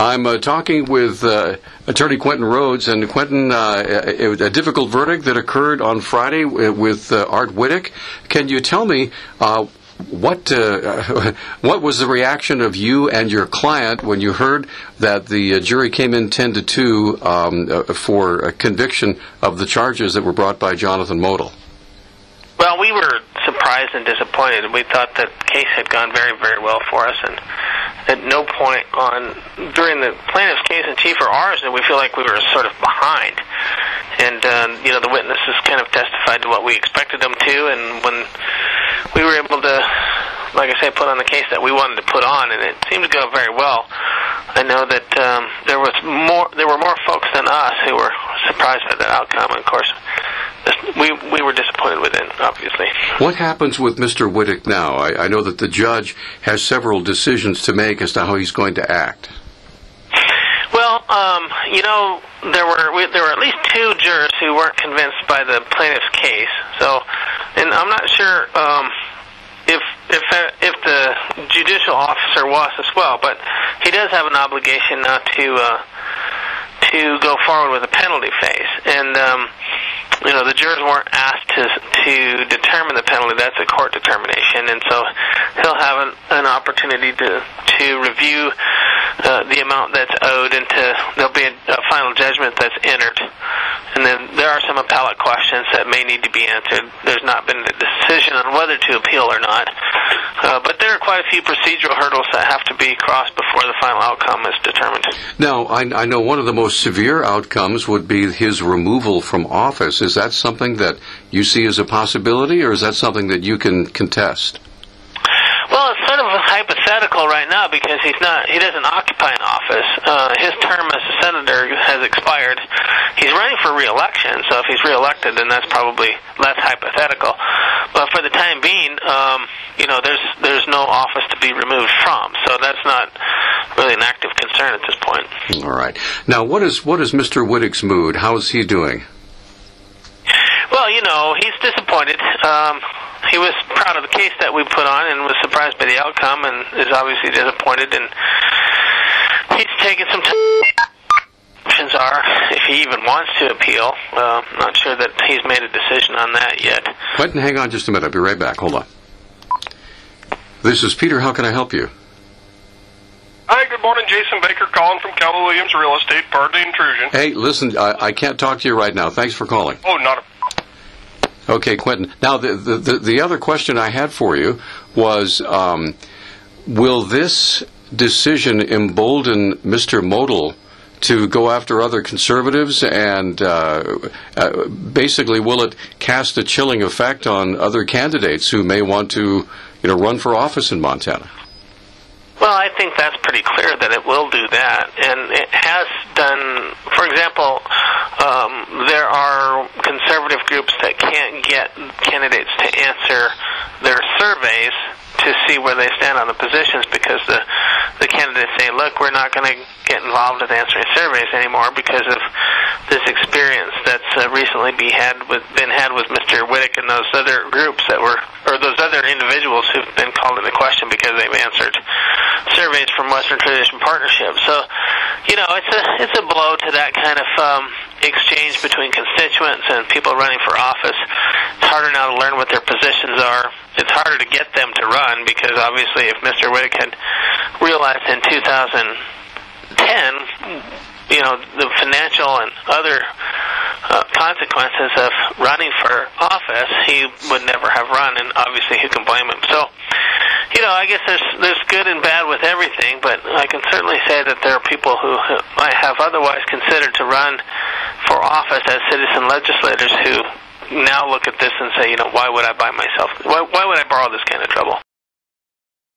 I'm uh, talking with uh, Attorney Quentin Rhoades, and Quentin, uh, a, a difficult verdict that occurred on Friday with uh, Art Wittich. Can you tell me uh, what uh, what was the reaction of you and your client when you heard that the jury came in ten to two um, for a conviction of the charges that were brought by Jonathan Motl? Well, we were surprised and disappointed. We thought that the case had gone very, very well for us, and at no point on during the plaintiff's case in chief or ours did we feel like we were sort of behind. And um, you know, the witnesses kind of testified to what we expected them to, and when we were able to, like I say, put on the case that we wanted to put on, and it seemed to go very well. I know that um, there was more, there were more folks than us who were surprised by that outcome. And of course, we we were disappointed with it, obviously. What happens with Mr. Wittich now? I, I know that the judge has several decisions to make as to how he's going to act. Well, um, you know, there were we, there were at least two jurors who weren't convinced by the plaintiff's case. So, and I'm not sure um, if if if the judicial officer was as well, but he does have an obligation not to uh, to go forward with a penalty phase, and um, you know the jurors weren't asked to to determine the penalty. That's a court determination, and so he'll have an, an opportunity to to review uh, the amount that's owed, and to there'll be a, a final judgment that's entered. And then there are some appellate questions that may need to be answered. There's not been a decision on whether to appeal or not, uh, but there are quite a few procedural hurdles that have to be crossed before the final outcome is determined. Now, I, I know one of the most severe outcomes would be his removal from office. Is that something that you see as a possibility, or is that something that you can contest? Well, it's sort of hypothetical right now because he's not he doesn't occupy an office. Uh, his term as a senator has expired. He's running for re-election, so if he's re-elected, then that's probably less hypothetical. But for the time being, um, you know, there's there's no office to be removed from, so that's not really an active concern at this point. All right. Now, what is what is Mr. Wittich's mood? How is he doing? Well, you know, he's disappointed. Um, he was proud of the case that we put on and was surprised by the outcome and is obviously disappointed and he's taken some time options are if he even wants to appeal. Uh, not sure that he's made a decision on that yet. Quentin, hang on just a minute. I'll be right back. Hold on. This is Peter. How can I help you? Hi, good morning. Jason Baker calling from Keller Williams Real Estate. Pardon the intrusion. Hey, listen, I, I can't talk to you right now. Thanks for calling. Oh, not a Okay, Quentin. Now, the, the, the other question I had for you was um, will this decision embolden Mr. Motl to go after other conservatives and uh, uh, basically will it cast a chilling effect on other candidates who may want to you know run for office in Montana? Well, I think that's pretty clear that it will do that, and it has done. For example, um, there are conservative groups that can't get candidates to answer their surveys to see where they stand on the positions because the candidates say, "Look, we're not going to get involved with answering surveys anymore because of this experience that's uh, recently be had with been had with Mr. Wittich and those other groups that were or those other individuals who've been called into question because they've answered surveys from Western Tradition Partnership." So, know, it's a it's a blow to that kind of um, exchange between constituents and people running for office. It's harder now to learn what their positions are. It's harder to get them to run because obviously, if Mr. Wittich had realized in 2010, you know, the financial and other uh, consequences of running for office, he would never have run, and obviously, who can blame him? Know, I guess there's there's good and bad with everything, but I can certainly say that there are people who I have otherwise considered to run for office as citizen legislators who now look at this and say, you know, why would I buy myself? Why, why would I borrow this kind of trouble?